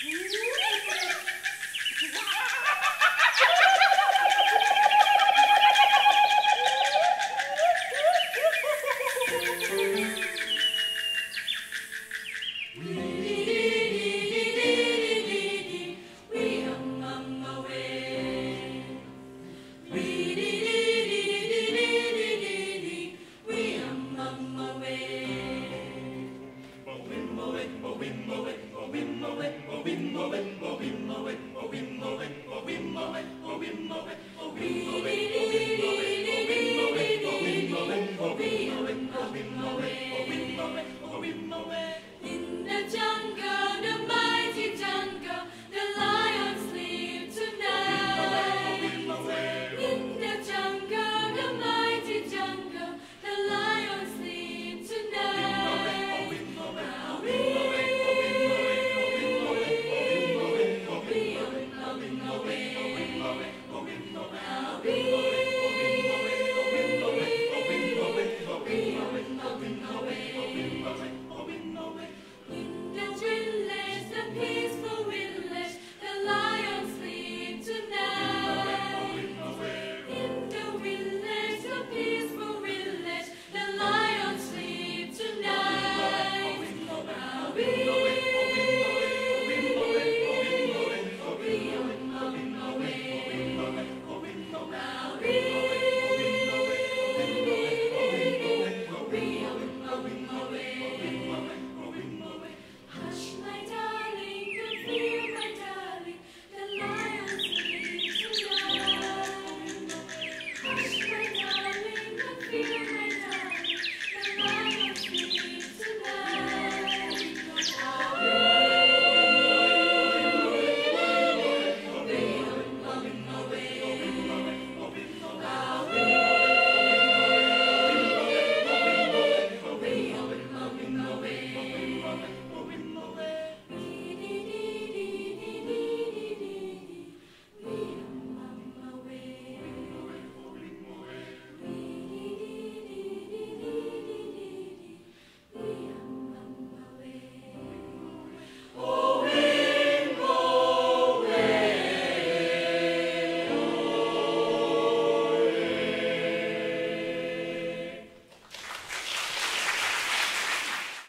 Hum. Reading